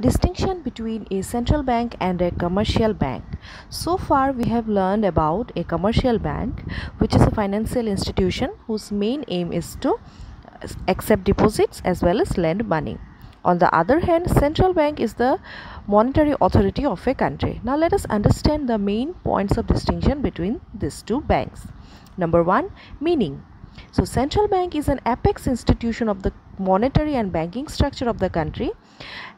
Distinction between a central bank and a commercial bank. So far, we have learned about a commercial bank, which is a financial institution whose main aim is to accept deposits as well as lend money. On the other hand, central bank is the monetary authority of a country. Now, let us understand the main points of distinction between these two banks. Number one, meaning. So, central bank is an apex institution of the monetary and banking structure of the country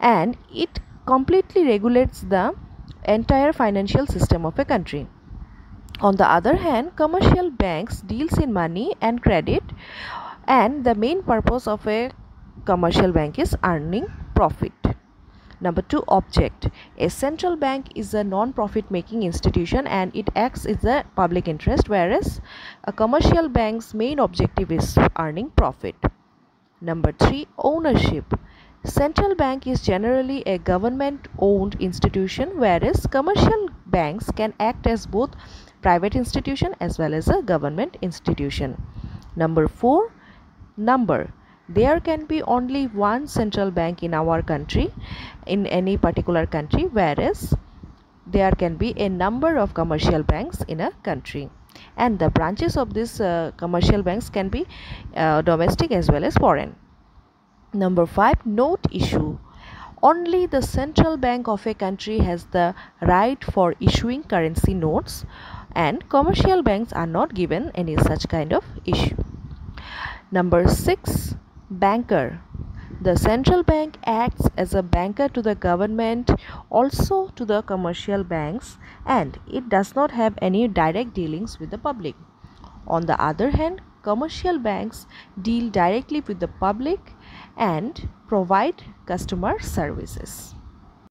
and it completely regulates the entire financial system of a country. On the other hand, commercial banks deals in money and credit and the main purpose of a commercial bank is earning profit. Number two, object. A central bank is a non-profit making institution and it acts in the public interest whereas a commercial bank's main objective is earning profit. Number three, ownership. Central bank is generally a government owned institution whereas commercial banks can act as both private institution as well as a government institution. Number 4 number there can be only one central bank in our country in any particular country whereas there can be a number of commercial banks in a country. And the branches of these uh, commercial banks can be uh, domestic as well as foreign. Number 5 Note issue. Only the central bank of a country has the right for issuing currency notes and commercial banks are not given any such kind of issue. Number 6 Banker the central bank acts as a banker to the government also to the commercial banks and it does not have any direct dealings with the public. On the other hand, commercial banks deal directly with the public and provide customer services.